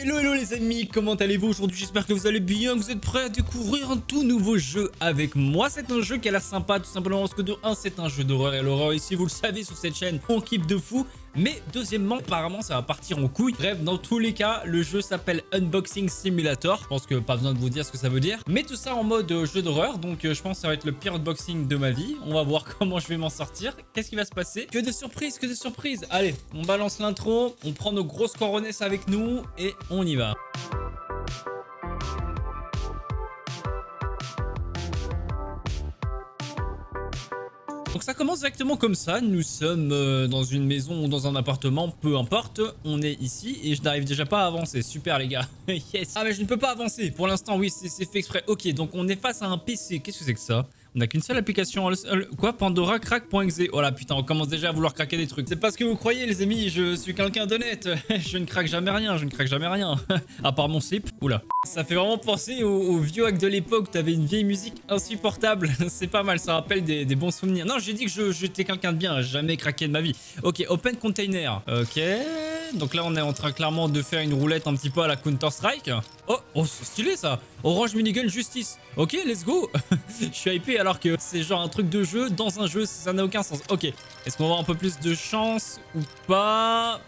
Hello hello les amis, comment allez-vous aujourd'hui? J'espère que vous allez bien, vous êtes prêts à découvrir un tout nouveau jeu avec moi. C'est un jeu qui a l'air sympa tout simplement parce que de 1 c'est un jeu d'horreur et l'horreur ici vous le savez sur cette chaîne on kiffe de fou. Mais deuxièmement, apparemment, ça va partir en couille. Bref, dans tous les cas, le jeu s'appelle Unboxing Simulator. Je pense que pas besoin de vous dire ce que ça veut dire. Mais tout ça en mode euh, jeu d'horreur. Donc, euh, je pense que ça va être le pire unboxing de ma vie. On va voir comment je vais m'en sortir. Qu'est-ce qui va se passer? Que de surprises, que de surprises. Allez, on balance l'intro. On prend nos grosses coronesses avec nous et on y va. Donc ça commence exactement comme ça, nous sommes euh, dans une maison ou dans un appartement, peu importe, on est ici et je n'arrive déjà pas à avancer, super les gars, yes. Ah mais je ne peux pas avancer, pour l'instant oui c'est fait exprès, ok donc on est face à un PC, qu'est-ce que c'est que ça? On n'a qu'une seule application. Quoi Pandora crack.exe. Oh là putain, on commence déjà à vouloir craquer des trucs. C'est pas ce que vous croyez les amis, je suis quelqu'un d'honnête. je ne craque jamais rien, je ne craque jamais rien. à part mon slip. Oula. Ça fait vraiment penser au, vieux hack de l'époque t'avais une vieille musique insupportable. C'est pas mal, ça rappelle des, bons souvenirs. Non, j'ai dit que j'étais quelqu'un de bien, jamais craqué de ma vie. Ok, open container. Ok. Donc là, on est en train clairement de faire une roulette un petit peu à la Counter-Strike. Oh, oh c'est stylé ça. Orange Minigun Justice. Ok, let's go. Je suis hypé alors que c'est genre un truc de jeu dans un jeu, ça n'a aucun sens. Ok, est-ce qu'on va avoir un peu plus de chance ou pas?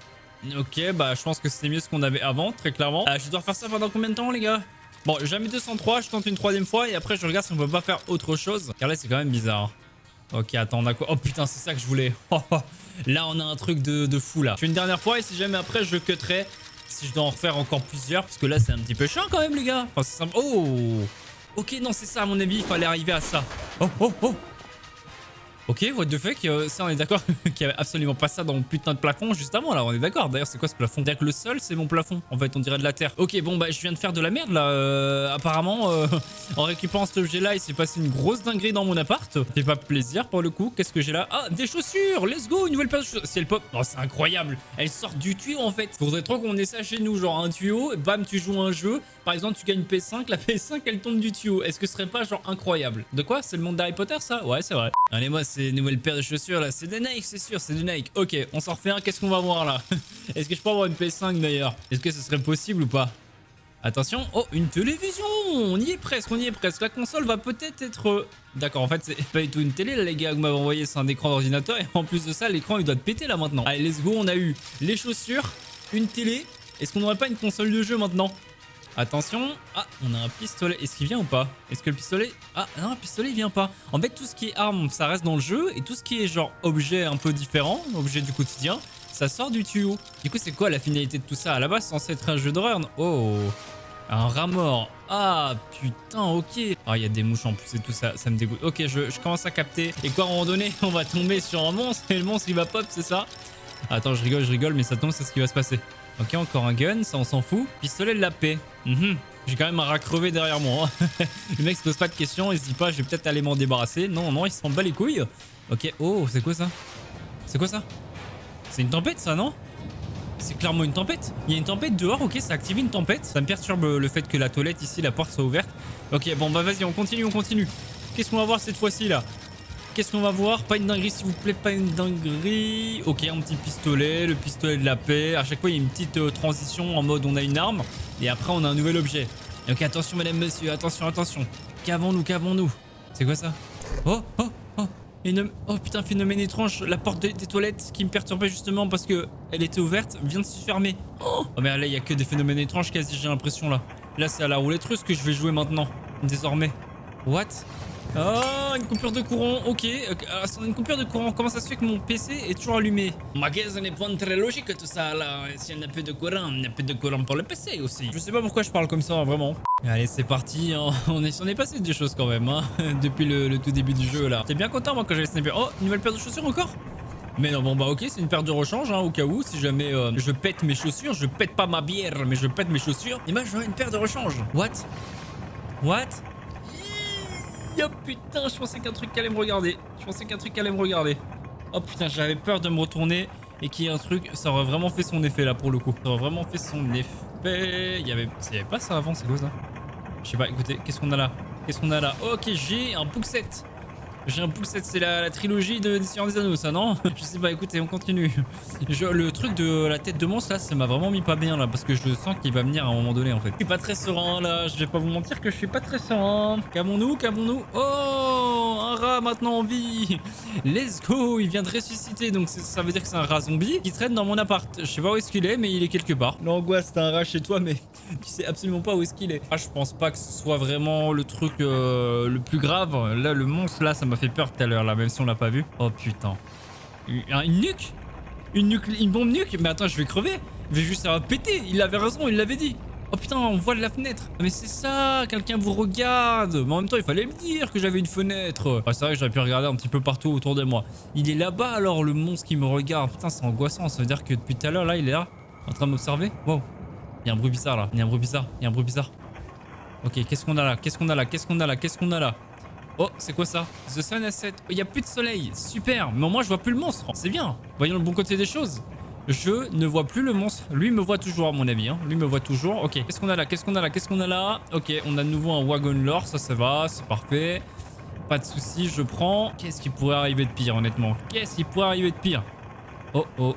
Ok, bah je pense que c'était mieux ce qu'on avait avant, très clairement. Euh, je dois faire ça pendant combien de temps les gars? Bon, j'ai mis 203, je tente une troisième fois et après je regarde si on peut pas faire autre chose. Car là c'est quand même bizarre. Ok, attends, on a quoi Oh putain, c'est ça que je voulais. là on a un truc de, fou là. Je fais une dernière fois et si jamais après je cutterai si je dois en refaire encore plusieurs, parce que là c'est un petit peu chiant quand même les gars. Oh Ok, non, c'est ça à mon avis, il fallait arriver à ça. Oh, oh, oh Ok, what the fuck, euh, ça on est d'accord qu'il y avait absolument pas ça dans mon putain de plafond juste avant là, on est d'accord. D'ailleurs, c'est quoi ce plafond? C'est-à-dire que le sol, c'est mon plafond. En fait, on dirait de la terre. Ok, bon bah je viens de faire de la merde là. Euh, apparemment, euh, en récupérant cet objet là, il s'est passé une grosse dinguerie dans mon appart. C'est pas plaisir pour le coup. Qu'est-ce que j'ai là? Ah, des chaussures Let's go, une nouvelle paire de chaussures. Si elle pop, oh, c'est incroyable. Elle sort du tuyau en fait. Faudrait trop qu'on ait ça chez nous, genre un tuyau, bam, tu joues un jeu. Par exemple, tu gagnes P5, la P5 elle tombe du tuyau. Est-ce que ce serait pas genre incroyable? De quoi? C'est le monde d'Harry Potter ça? Ouais, c'est vrai. Allez, moi, c'est une nouvelle paire de chaussures là. C'est des Nike, c'est sûr, c'est du Nike. Ok, on s'en refait un. Qu'est-ce qu'on va voir là? Est-ce que je peux avoir une PS5 d'ailleurs? Est-ce que ce serait possible ou pas? Attention, oh, une télévision On y est presque, on y est presque. La console va peut-être être... Euh, d'accord, en fait, c'est pas du tout une télé, là, les gars, que vous m'avez envoyé, c'est un écran d'ordinateur. Et en plus de ça, l'écran, il doit te péter, là, maintenant. Allez, let's go, on a eu les chaussures, une télé. Est-ce qu'on n'aurait pas une console de jeu, maintenant? Attention. Ah, on a un pistolet. Est-ce qu'il vient ou pas? Est-ce que le pistolet... Ah, non, le pistolet, il vient pas. En fait, tout ce qui est arme, ça reste dans le jeu. Et tout ce qui est genre objet un peu différent, objet du quotidien, ça sort du tuyau. Du coup, c'est quoi la finalité de tout ça? À la base, c'est censé être un jeu d'horreur. Oh un rat mort. Ah, putain, ok. Ah, il y a des mouches en plus et tout ça, ça me dégoûte. Ok, je, je, commence à capter. Et quoi, à un moment donné, on va tomber sur un monstre et le monstre, il va pop, c'est ça? Attends, je rigole, je rigole, mais ça tombe, c'est ce qui va se passer. Ok, encore un gun, ça on s'en fout. Pistolet de la paix. Mhm. J'ai quand même un rat crevé derrière moi. Hein. le mec se pose pas de questions, il se dit pas je vais peut-être aller m'en débarrasser. Non, non, il s'en bat les couilles. Ok, oh, c'est quoi ça? C'est quoi ça? C'est une tempête ça, non? C'est clairement une tempête. Il y a une tempête dehors, ok, ça active une tempête. Ça me perturbe le fait que la toilette ici, la porte soit ouverte. Ok, bon bah vas-y, on continue, on continue. Qu'est-ce qu'on va voir cette fois-ci là? Qu'est-ce qu'on va voir Pas une dinguerie, s'il vous plaît, pas une dinguerie. Ok, un petit pistolet, le pistolet de la paix. À chaque fois, il y a une petite euh, transition en mode on a une arme. Et après, on a un nouvel objet. Ok, attention, madame, monsieur, attention, attention. Qu'avons-nous, qu'avons-nous C'est quoi ça Oh, oh, oh. Oh putain, phénomène étrange. La porte des toilettes qui me perturbait justement parce que elle était ouverte vient de se fermer. Oh, oh mais là, il y a que des phénomènes étranges quasi, j'ai l'impression là. Là, c'est à la roulette russe que je vais jouer maintenant. Désormais. What Oh, une coupure de courant, ok. Euh, une coupure de courant, comment ça se fait que mon PC est toujours allumé Ma ce n'est pas très logique tout ça là. Si on a plus de courant, il y a plus de courant pour le PC aussi. Je sais pas pourquoi je parle comme ça, vraiment. Allez, c'est parti. Hein. On est, on est passé des choses quand même, hein, depuis le, tout début du jeu là. T'es bien content moi quand j'avais sniper. Oh, une nouvelle paire de chaussures encore? Mais non, bon bah ok, c'est une paire de rechange, hein, au cas où, si jamais euh, je pète mes chaussures, je pète pas ma bière, mais je pète mes chaussures. Et moi, une paire de rechange. What? What? Oh putain, je pensais qu'un truc allait me regarder. Je pensais qu'un truc allait me regarder. Oh putain, j'avais peur de me retourner et qu'il y ait un truc. Ça aurait vraiment fait son effet là pour le coup. Ça aurait vraiment fait son effet. Il y avait, pas ça avant, c'est quoi ça Je sais pas, écoutez, qu'est-ce qu'on a là? Qu'est-ce qu'on a là? Ok, j'ai un Pouxette. J'ai un pouce c'est la, la, trilogie de Seigneur des Anneaux, ça, non Je sais pas, écoutez, on continue. Je, le truc de la tête de monstre, là, ça m'a vraiment mis pas bien, là, parce que je sens qu'il va venir à un moment donné, en fait. Je suis pas très serein, là, je vais pas vous mentir que je suis pas très serein. Calmons-nous, calmons-nous. Oh Un rat maintenant en vie Let's go Il vient de ressusciter, donc ça veut dire que c'est un rat zombie qui traîne dans mon appart. Je sais pas où est-ce qu'il est, mais il est quelque part. L'angoisse, c'est un rat chez toi, mais tu sais absolument pas où est-ce qu'il est. Ah, je pense pas que ce soit vraiment le truc euh, le plus grave. Là, le monstre, là, ça m'a fait peur tout à l'heure, là, même si on l'a pas vu. Oh, putain. Une, nuque? Une, nuque une bombe nuque? Mais attends, je vais crever. Je vais juste va péter. Il avait raison, il l'avait dit. Oh putain, on voit de la fenêtre. Mais c'est ça, quelqu'un vous regarde. Mais en même temps, il fallait me dire que j'avais une fenêtre. Ah, c'est vrai que j'aurais pu regarder un petit peu partout autour de moi. Il est là-bas alors, le monstre qui me regarde. Putain, c'est angoissant. Ça veut dire que depuis tout à l'heure, là, il est là, en train de m'observer. Wow. Il y a un bruit bizarre là. Il y a un bruit bizarre. Il y a un bruit bizarre. Ok, qu'est-ce qu'on a là? Qu'est-ce qu'on a là? Qu'est-ce qu'on a là? Qu'est-ce qu'on a là? Oh, c'est quoi ça The sun has set. Il n'y a plus de soleil. Super. Mais moi, je vois plus le monstre. C'est bien. Voyons le bon côté des choses. Je ne vois plus le monstre. Lui me voit toujours, à mon avis. Hein. Lui me voit toujours. Ok, qu'est-ce qu'on a là? Qu'est-ce qu'on a là? Qu'est-ce qu'on a là? Ok, on a de nouveau un wagon lore. Ça, ça va. C'est parfait. Pas de soucis, je prends. Qu'est-ce qui pourrait arriver de pire, honnêtement? Qu'est-ce qui pourrait arriver de pire? Oh, oh.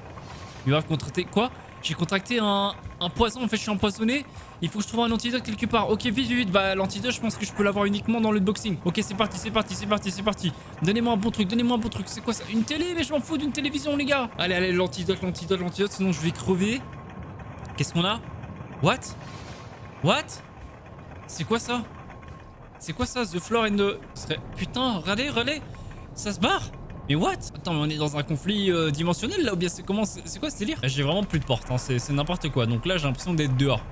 Il va contracter... Quoi? J'ai contracté un, un poison. En fait, je suis empoisonné. Il faut que je trouve un antidote quelque part. Ok, vite, vite. Bah, l'antidote, je pense que je peux l'avoir uniquement dans le boxing. Ok, c'est parti, c'est parti, c'est parti, c'est parti. Donnez-moi un bon truc, donnez-moi un bon truc. C'est quoi ça? Une télé? Mais je m'en fous d'une télévision, les gars. Allez, allez, l'antidote, l'antidote, l'antidote. Sinon, je vais crever. Qu'est-ce qu'on a? What? What? C'est quoi ça? C'est quoi ça? The floor and the... Putain, regardez, regardez. Ça se barre? Mais what? Attends, mais on est dans un conflit euh, dimensionnel là ou bien c'est comment C'est quoi ce délire? J'ai vraiment plus de porte, hein. c'est n'importe quoi. Donc là, j'ai l'impression d'être dehors.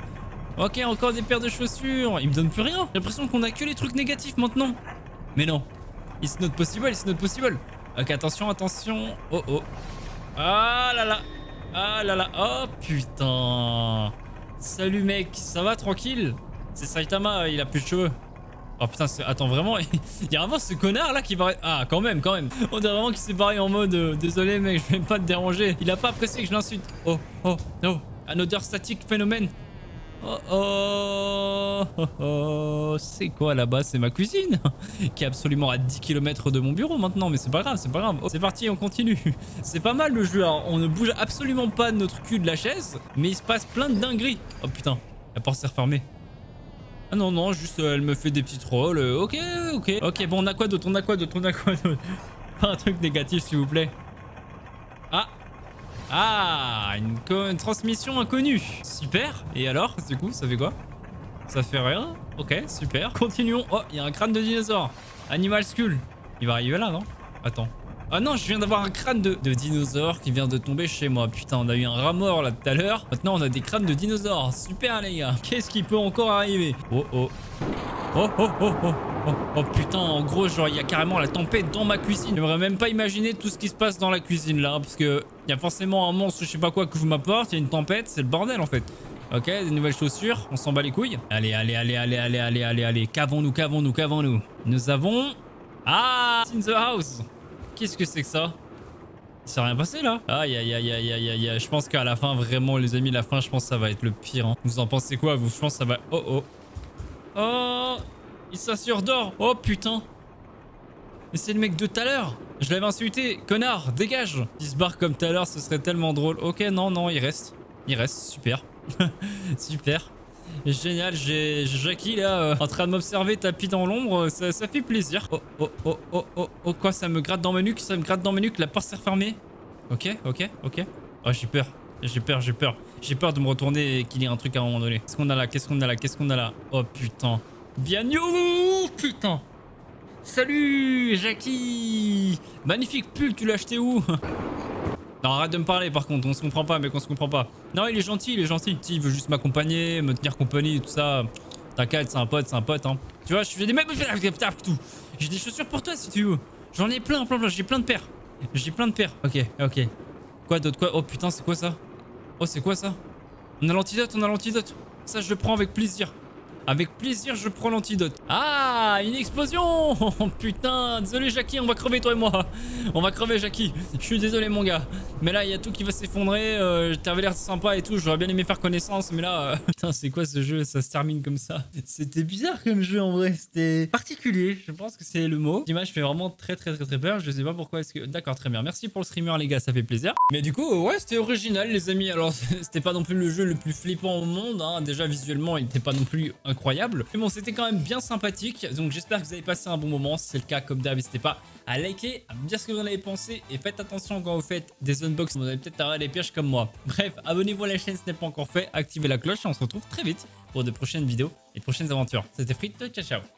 Ok, encore des paires de chaussures. Il me donne plus rien. J'ai l'impression qu'on a que les trucs négatifs maintenant. Mais non. It's not possible, it's not possible. Ok, attention, attention. Oh, oh. Ah là là. Ah là là. Oh putain. Salut mec, ça va tranquille? C'est Saitama, il a plus de cheveux. Oh putain, attends vraiment, il y a vraiment ce connard là qui va... Ah quand même, quand même. On dirait vraiment qu'il s'est barré en mode euh, Désolé mec, je vais pas te déranger. Il a pas apprécié que je l'insulte. Oh, oh, oh. Un odeur statique phénomène. Oh oh, oh, oh. C'est quoi là-bas? C'est ma cuisine Qui est absolument à 10 km de mon bureau maintenant Mais c'est pas grave, c'est pas grave oh, C'est parti, on continue C'est pas mal le jeu, on ne bouge absolument pas notre cul de la chaise Mais il se passe plein de dingueries Oh putain, la porte s'est refermée ah non, non, juste elle me fait des petits trolls. Ok, ok. Ok, bon, on a quoi d'autre On a quoi d'autre On a quoi d'autre? Pas un truc négatif, s'il vous plaît. Ah ah, une, transmission inconnue. Super. Et alors, du coup, ça fait quoi? Ça fait rien? Ok, super. Continuons. Oh, il y a un crâne de dinosaure. Animal Skull. Il va arriver là, non? Attends. Ah non, je viens d'avoir un crâne de, de, dinosaure qui vient de tomber chez moi. Putain, on a eu un rat mort là tout à l'heure. Maintenant, on a des crânes de dinosaures. Super, les gars. Qu'est-ce qui peut encore arriver? Oh, oh. Oh, oh, oh, oh. Oh, oh, putain, en gros, genre, il y a carrément la tempête dans ma cuisine. J'aimerais même pas imaginer tout ce qui se passe dans la cuisine là, parce que il y a forcément un monstre, je sais pas quoi, que vous m'apporte. Il y a une tempête, c'est le bordel en fait. Ok, des nouvelles chaussures, on s'en bat les couilles. Allez, allez, allez, allez, allez, allez, allez, allez. Qu'avons-nous, qu'avons-nous, qu'avons-nous Nous avons... Ah In the house Qu'est-ce que c'est que ça? Il s'est rien passé là? Aïe aïe aïe aïe aïe aïe Je pense qu'à la fin vraiment les amis la fin je pense que ça va être le pire hein. Vous en pensez quoi vous? Je pense que ça va... Oh oh. Oh il s'assure d'or. Oh putain. Mais c'est le mec de tout à l'heure. Je l'avais insulté. Connard Dégage. Il se barre comme tout à l'heure ce serait tellement drôle. Ok non non il reste. Il reste super. Super Génial, j'ai Jackie là euh, en train de m'observer tapis dans l'ombre, ça, ça, fait plaisir. Oh, oh, oh, oh, oh, oh, quoi, ça me gratte dans ma nuque, ça me gratte dans ma nuque, la porte s'est refermée. Ok, ok, ok. Oh, j'ai peur, j'ai peur, j'ai peur. J'ai peur de me retourner et qu'il y ait un truc à un moment donné. Qu'est-ce qu'on a là Qu'est-ce qu'on a là Qu'est-ce qu'on a là? Oh putain. Bienvenue Putain Salut Jackie Magnifique pull, tu l'as acheté où? Non, arrête de me parler par contre, on se comprend pas, mec, on se comprend pas. Non, il est gentil, il est gentil. Il veut juste m'accompagner, me tenir compagnie, tout ça. T'inquiète, c'est un pote, c'est un pote, hein. Tu vois, je fais des mecs, J'ai des chaussures pour toi si tu veux. J'en ai plein, plein, plein, j'ai plein de paires. J'ai plein de paires. Ok, ok. Quoi d'autre, quoi? Oh putain, c'est quoi ça? Oh, c'est quoi ça? On a l'antidote, on a l'antidote. Ça, je le prends avec plaisir. Avec plaisir, je prends l'antidote. Ah, une explosion Oh putain, désolé Jackie, on va crever toi et moi. On va crever Jackie. Je suis désolé mon gars. Mais là, il y a tout qui va s'effondrer. Euh, T'avais l'air sympa et tout. J'aurais bien aimé faire connaissance. Mais là, euh, putain, c'est quoi ce jeu? Ça se termine comme ça. C'était bizarre comme jeu en vrai. C'était particulier. Je pense que c'est le mot. L'image fait vraiment très, très, très, très peur. Je sais pas pourquoi. Est-ce que. D'accord, très bien. Merci pour le streamer, les gars. Ça fait plaisir. Mais du coup, ouais, c'était original, les amis. Alors, c'était pas non plus le jeu le plus flippant au monde. Hein. Déjà, visuellement, il n'était pas non plus incroyable. Mais bon, c'était quand même bien sympathique. Donc, j'espère que vous avez passé un bon moment. Si c'est le cas, comme d'hab, n'hésitez pas à liker, à me dire ce que vous en avez pensé et faites attention quand vous faites des unboxings, vous allez peut-être avoir des pièges comme moi. Bref, abonnez-vous à la chaîne si ce n'est pas encore fait, activez la cloche et on se retrouve très vite pour de prochaines vidéos et de prochaines aventures. C'était Frit, ciao ciao